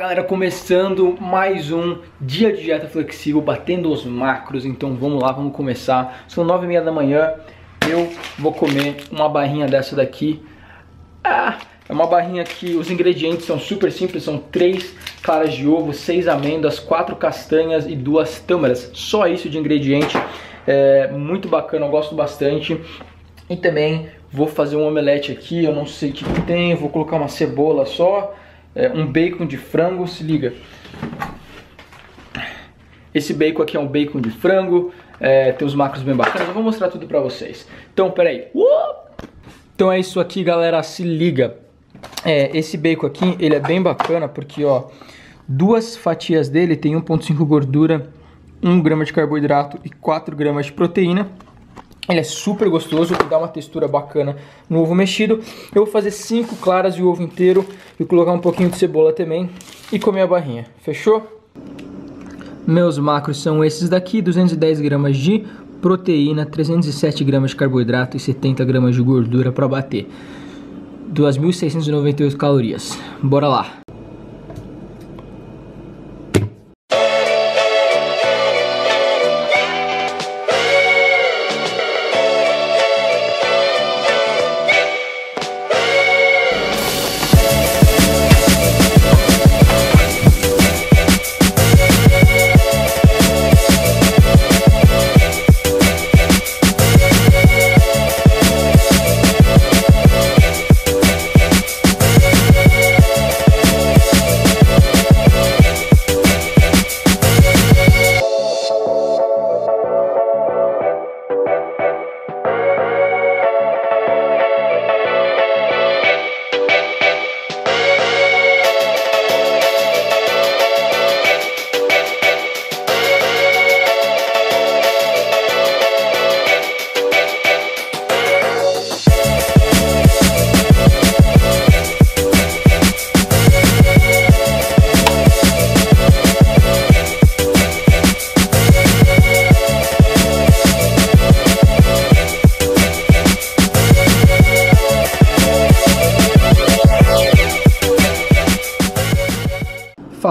galera, começando mais um dia de dieta flexível, batendo os macros, então vamos lá, vamos começar. São nove e meia da manhã, eu vou comer uma barrinha dessa daqui. Ah, é uma barrinha que os ingredientes são super simples, são três claras de ovo, seis amêndoas, quatro castanhas e duas tâmaras. Só isso de ingrediente, é muito bacana, eu gosto bastante. E também vou fazer um omelete aqui, eu não sei o que tem, vou colocar uma cebola só é, um bacon de frango, se liga. Esse bacon aqui é um bacon de frango, é, tem os macros bem bacanas, eu vou mostrar tudo pra vocês. Então, peraí. Então é isso aqui, galera, se liga. É, esse bacon aqui, ele é bem bacana porque, ó, duas fatias dele tem 1.5 gordura, 1 grama de carboidrato e 4 gramas de proteína. Ele é super gostoso e dá uma textura bacana no ovo mexido. Eu vou fazer 5 claras de ovo inteiro e colocar um pouquinho de cebola também e comer a barrinha. Fechou? Meus macros são esses daqui, 210 gramas de proteína, 307 gramas de carboidrato e 70 gramas de gordura para bater. 2.698 calorias. Bora lá!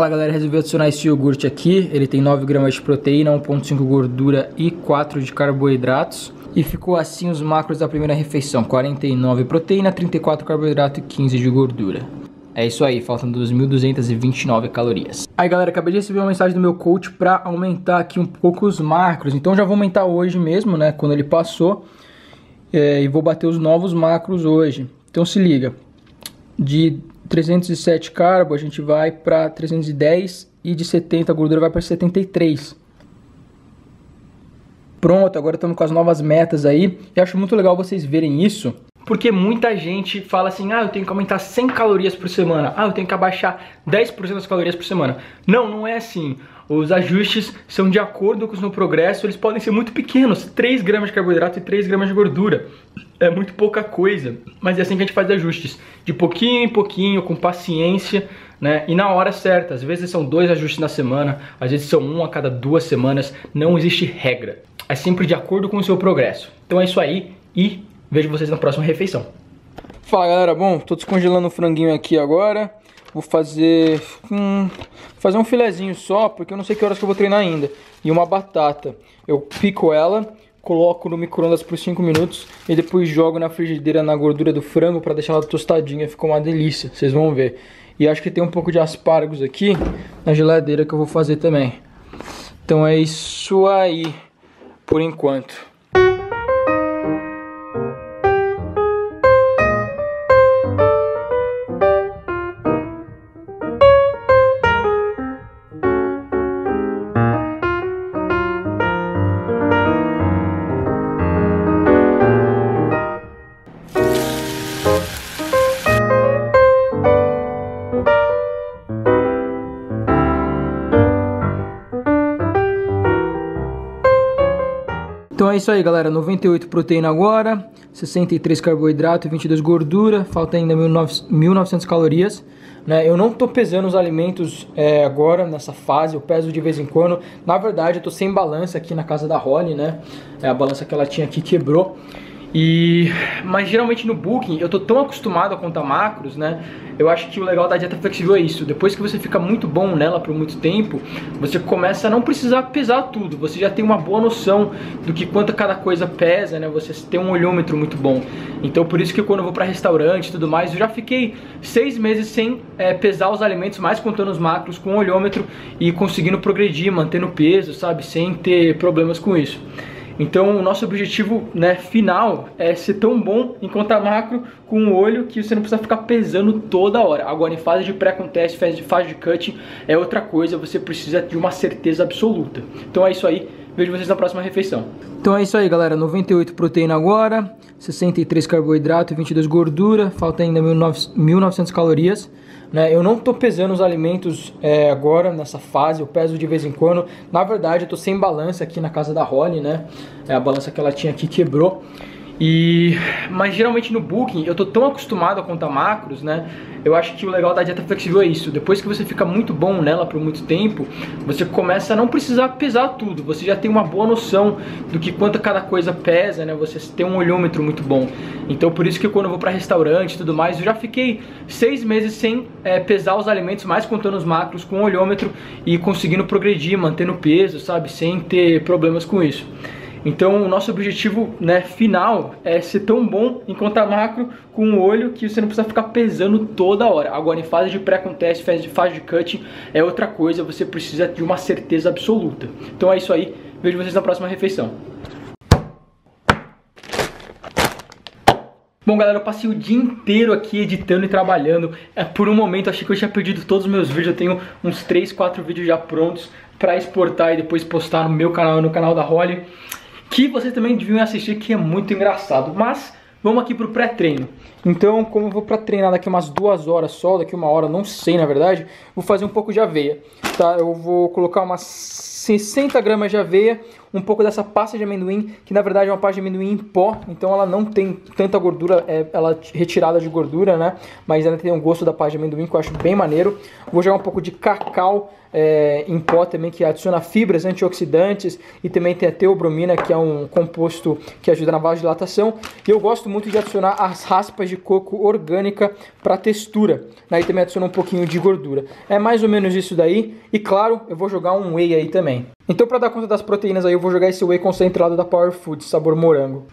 Galera, resolvi adicionar esse iogurte aqui, ele tem 9 gramas de proteína, 1.5 gordura e 4 de carboidratos. E ficou assim os macros da primeira refeição, 49 proteína, 34 carboidrato e 15 de gordura. É isso aí, faltam 2.229 calorias. Aí galera, acabei de receber uma mensagem do meu coach para aumentar aqui um pouco os macros. Então já vou aumentar hoje mesmo, né, quando ele passou. É, e vou bater os novos macros hoje. Então se liga, de 307 carbo, a gente vai para 310 e de 70 a gordura vai para 73. Pronto, agora estamos com as novas metas aí. E acho muito legal vocês verem isso, porque muita gente fala assim: "Ah, eu tenho que aumentar 100 calorias por semana. Ah, eu tenho que abaixar 10% das calorias por semana". Não, não é assim. Os ajustes são de acordo com o seu progresso, eles podem ser muito pequenos, 3 gramas de carboidrato e 3 gramas de gordura. É muito pouca coisa, mas é assim que a gente faz ajustes, de pouquinho em pouquinho, com paciência, né? E na hora certa. Às vezes são dois ajustes na semana, às vezes são um a cada duas semanas. Não existe regra. É sempre de acordo com o seu progresso. Então é isso aí e vejo vocês na próxima refeição. Fala galera, bom, tô descongelando o franguinho aqui agora. Vou fazer hum, fazer um filezinho só, porque eu não sei que horas que eu vou treinar ainda. E uma batata. Eu pico ela, coloco no micro-ondas por 5 minutos e depois jogo na frigideira na gordura do frango para deixar ela tostadinha. Ficou uma delícia, vocês vão ver. E acho que tem um pouco de aspargos aqui na geladeira que eu vou fazer também. Então é isso aí, por enquanto. Isso aí, galera. 98 proteína agora, 63 carboidrato e 22 gordura. Falta ainda 1900 calorias. Né? Eu não tô pesando os alimentos é, agora, nessa fase. Eu peso de vez em quando. Na verdade, eu tô sem balança aqui na casa da Holly, né? É a balança que ela tinha aqui quebrou. E mas geralmente no Booking eu tô tão acostumado a contar macros, né? Eu acho que o legal da dieta flexível é isso. Depois que você fica muito bom nela por muito tempo, você começa a não precisar pesar tudo. Você já tem uma boa noção do que quanto cada coisa pesa, né? Você tem um olhômetro muito bom. Então por isso que quando eu vou para restaurante e tudo mais, eu já fiquei seis meses sem é, pesar os alimentos, mais contando os macros com o olhômetro e conseguindo progredir, mantendo peso, sabe? Sem ter problemas com isso. Então, o nosso objetivo né, final é ser tão bom em conta macro com o olho que você não precisa ficar pesando toda hora. Agora, em fase de pré-contest, fase de, fase de cutting, é outra coisa, você precisa de uma certeza absoluta. Então é isso aí, vejo vocês na próxima refeição. Então é isso aí, galera. 98 proteína agora, 63 carboidrato e 22 gordura, falta ainda 1900 calorias. Né? Eu não estou pesando os alimentos é, agora, nessa fase, eu peso de vez em quando. Na verdade, eu estou sem balança aqui na casa da Holly, né? É a balança que ela tinha aqui quebrou. E, mas geralmente no Booking eu tô tão acostumado a contar macros, né? Eu acho que o legal da dieta flexível é isso. Depois que você fica muito bom nela por muito tempo, você começa a não precisar pesar tudo. Você já tem uma boa noção do que quanto cada coisa pesa, né? Você tem um olhômetro muito bom. Então por isso que quando eu vou para restaurante e tudo mais, eu já fiquei seis meses sem é, pesar os alimentos, mais contando os macros com o olhômetro e conseguindo progredir, mantendo peso, sabe? Sem ter problemas com isso. Então o nosso objetivo né, final é ser tão bom em conta macro com o olho que você não precisa ficar pesando toda hora. Agora em fase de pré-contest, fase de, cutting é outra coisa, você precisa de uma certeza absoluta. Então é isso aí, vejo vocês na próxima refeição. Bom, galera, eu passei o dia inteiro aqui editando e trabalhando. É, por um momento achei que eu tinha perdido todos os meus vídeos. Eu tenho uns 3, 4 vídeos já prontos para exportar e depois postar no meu canal, no canal da Holly que vocês também deviam assistir, que é muito engraçado. Mas vamos aqui pro pré-treino. Então, como eu vou para treinar daqui umas duas horas só, daqui uma hora, não sei na verdade, vou fazer um pouco de aveia. Tá? Eu vou colocar umas 60 gramas de aveia, um pouco dessa pasta de amendoim, que na verdade é uma pasta de amendoim em pó, então ela não tem tanta gordura, é, ela é retirada de gordura, né? Mas ainda tem um gosto da pasta de amendoim que eu acho bem maneiro. Vou jogar um pouco de cacau é, em pó também, que adiciona fibras antioxidantes e também tem a teobromina, que é um composto que ajuda na vasodilatação. E eu gosto muito de adicionar as raspas de coco orgânica para textura. Aí também adiciona um pouquinho de gordura. É mais ou menos isso daí. E claro, eu vou jogar um whey aí também. Então para dar conta das proteínas aí, eu vou jogar esse whey concentrado da Power Food, sabor morango.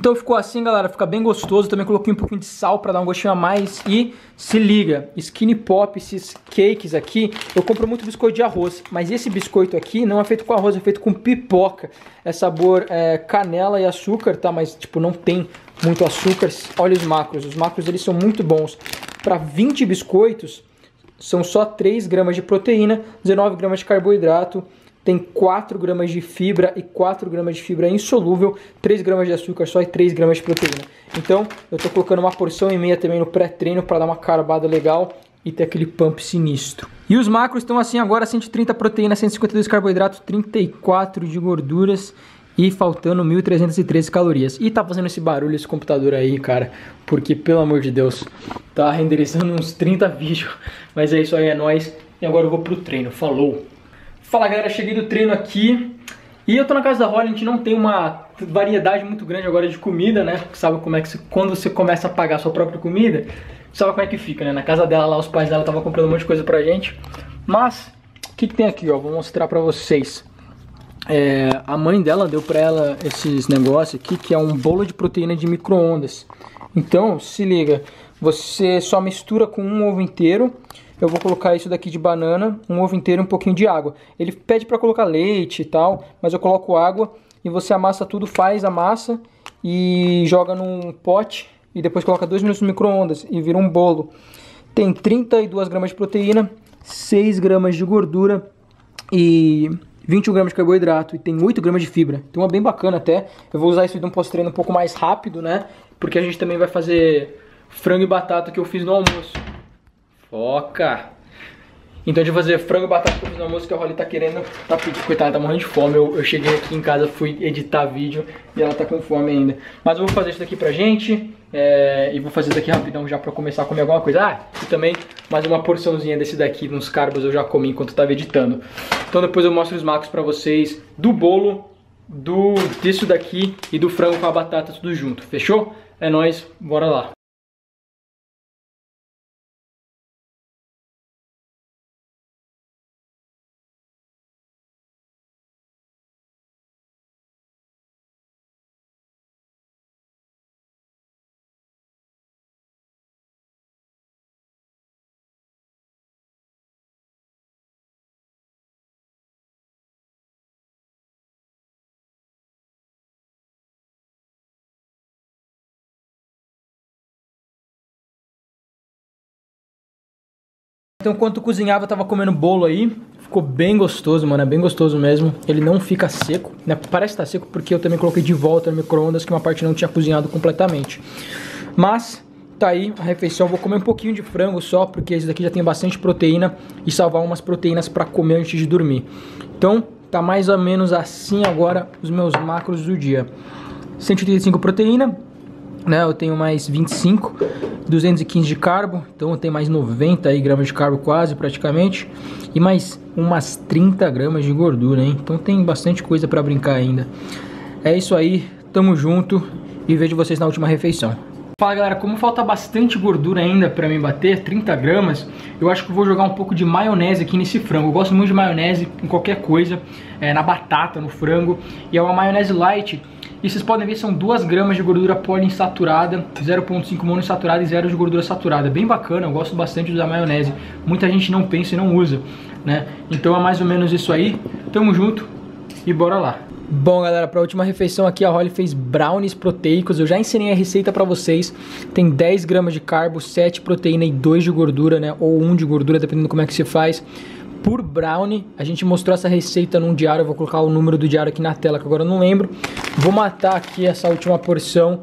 Então ficou assim, galera, fica bem gostoso. Também coloquei um pouquinho de sal para dar um gostinho a mais. E se liga, Skinny Pop, esses cakes aqui, eu compro muito biscoito de arroz. Mas esse biscoito aqui não é feito com arroz, é feito com pipoca. É sabor é, canela e açúcar, tá? Mas, tipo, não tem muito açúcar. Olha os macros, os macros eles são muito bons. Para 20 biscoitos, são só 3 gramas de proteína, 19 gramas de carboidrato, tem 4 gramas de fibra e 4 gramas de fibra insolúvel, 3 gramas de açúcar só e 3 gramas de proteína. Então, eu estou colocando uma porção e meia também no pré-treino para dar uma carbada legal e ter aquele pump sinistro. E os macros estão assim agora, 130 proteína, 152 carboidratos, 34 de gorduras e faltando 1.313 calorias. E tá fazendo esse barulho esse computador aí, cara, porque pelo amor de Deus, tá renderizando uns 30 vídeos. Mas é isso aí, é nóis. E agora eu vou pro treino. Falou! Fala galera, cheguei do treino aqui e eu tô na casa da Holly, a gente não tem uma variedade muito grande agora de comida, né? Sabe como é que quando você começa a pagar a sua própria comida, sabe como é que fica, né? Na casa dela lá, os pais dela estavam comprando um monte de coisa pra gente. Mas, o que, que tem aqui, ó? Vou mostrar pra vocês. É, a mãe dela deu pra ela esses negócios aqui, que é um bolo de proteína de micro-ondas. Então, se liga, você só mistura com um ovo inteiro eu vou colocar isso daqui de banana, um ovo inteiro e um pouquinho de água. Ele pede para colocar leite e tal, mas eu coloco água e você amassa tudo, faz a massa e joga num pote e depois coloca dois minutos no micro-ondas e vira um bolo. Tem 32 gramas de proteína, 6 gramas de gordura e 21 gramas de carboidrato e tem 8 gramas de fibra. Então é bem bacana até. Eu vou usar isso de um pós-treino um pouco mais rápido, né? Porque a gente também vai fazer frango e batata que eu fiz no almoço. Foca! Então vai fazer frango e batata no almoço que a Holly tá querendo, tá coitada, tá morrendo de fome. Eu, eu, cheguei aqui em casa, fui editar vídeo e ela tá com fome ainda. Mas eu vou fazer isso daqui pra gente é, e vou fazer daqui rapidão já pra começar a comer alguma coisa. Ah, e também mais uma porçãozinha desse daqui, nos carbos eu já comi enquanto eu tava editando. Então depois eu mostro os macros pra vocês do bolo, do disso daqui e do frango com a batata tudo junto, fechou? É nóis, bora lá. Então, enquanto cozinhava, eu tava comendo bolo aí. Ficou bem gostoso, mano. É bem gostoso mesmo. Ele não fica seco, né? Parece estar tá seco porque eu também coloquei de volta no micro-ondas, que uma parte não tinha cozinhado completamente. Mas, tá aí a refeição. Vou comer um pouquinho de frango só, porque esse daqui já tem bastante proteína. E salvar umas proteínas pra comer antes de dormir. Então, tá mais ou menos assim agora os meus macros do dia. 135 proteína, né? Eu tenho mais 25, 215 de carbo, então eu tenho mais 90 aí gramas de carbo quase praticamente e mais umas 30 gramas de gordura, hein? Então tem bastante coisa para brincar ainda. É isso aí, tamo junto e vejo vocês na última refeição. Fala galera, como falta bastante gordura ainda para mim bater, 30 gramas, eu acho que vou jogar um pouco de maionese aqui nesse frango. Eu gosto muito de maionese em qualquer coisa, é, na batata, no frango, e é uma maionese light e vocês podem ver são 2 gramas de gordura poliinsaturada, 0.5 monoinsaturada e 0 de gordura saturada. Bem bacana, eu gosto bastante usar maionese. Muita gente não pensa e não usa, né? Então é mais ou menos isso aí. Tamo junto e bora lá. Bom, galera, para a última refeição aqui, a Holly fez brownies proteicos. Eu já ensinei a receita para vocês. Tem 10 gramas de carbo, 7 proteína e 2 de gordura, né? Ou 1 de gordura, dependendo como é que se faz por brownie. A gente mostrou essa receita num diário, vou colocar o número do diário aqui na tela, que agora eu não lembro. Vou matar aqui essa última porção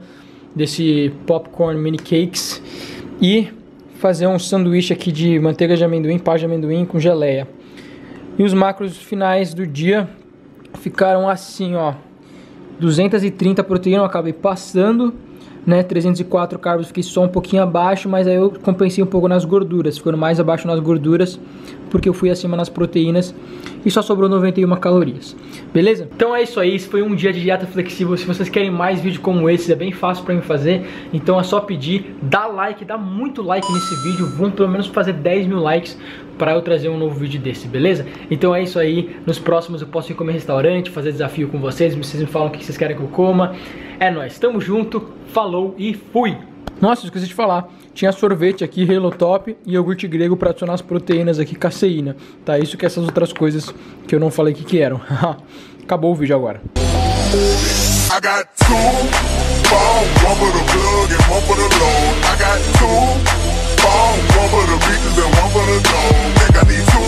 desse popcorn mini cakes e fazer um sanduíche aqui de manteiga de amendoim, pá de amendoim com geleia. E os macros finais do dia ficaram assim, ó. 230 proteína eu acabei passando né? 304 carbos, fiquei só um pouquinho abaixo, mas aí eu compensei um pouco nas gorduras, ficando mais abaixo nas gorduras, porque eu fui acima nas proteínas e só sobrou 91 calorias. Beleza? Então é isso aí, esse foi um dia de dieta flexível. Se vocês querem mais vídeos como esse, é bem fácil para mim fazer. Então é só pedir, dá like, dá muito like nesse vídeo. Vamos pelo menos fazer 10 mil likes para eu trazer um novo vídeo desse, beleza? Então é isso aí, nos próximos eu posso ir comer restaurante, fazer desafio com vocês, vocês me falam o que vocês querem que eu coma. É nóis, tamo junto, falou e fui! Nossa, esqueci de falar. Tinha sorvete aqui, Halo Top e iogurte grego para adicionar as proteínas aqui, caseína, tá? Isso que essas outras coisas que eu não falei que que eram. Acabou o vídeo agora. I one for the beaches and one for the dome. Think I need two.